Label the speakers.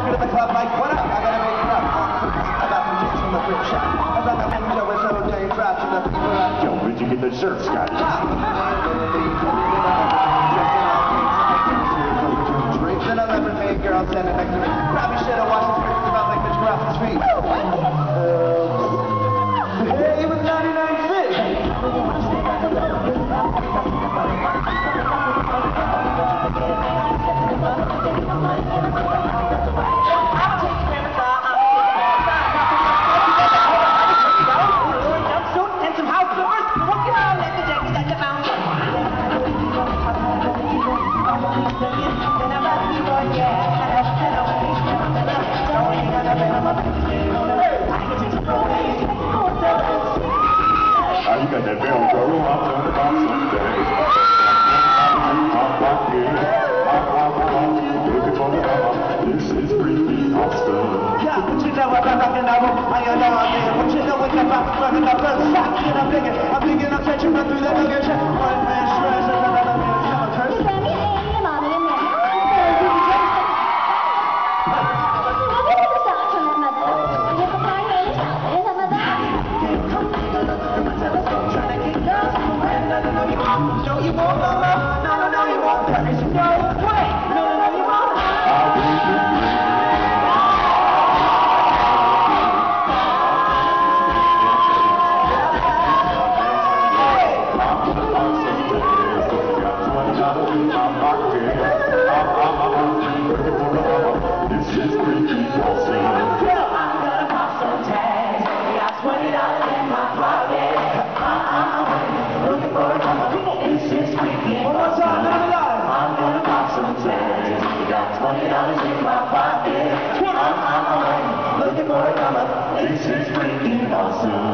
Speaker 1: walk into the club like, what up? I gotta make it up. I got some chicks from the thrift shop. I got the men show with little Jay drops and the people out.
Speaker 2: Yo, where'd you get the shirt, Scotty?
Speaker 1: Drinks and a girl standing next to me. Probably should have washed his face about like Mitch Grafton's feet. Hey, with 99 cents.
Speaker 2: Ah, you got that barrel girl. I'm talking about someday. Looking for the. This is freaky awesome.
Speaker 1: Yeah, but you know what I'm rocking out. I know I'm there. But you know what I'm rocking out. First shot, and I'm thinking,
Speaker 2: This is freaky awesome.
Speaker 1: Well, twenty dollars in my pocket. Uh-uh, looking for a come
Speaker 2: This is freaky awesome.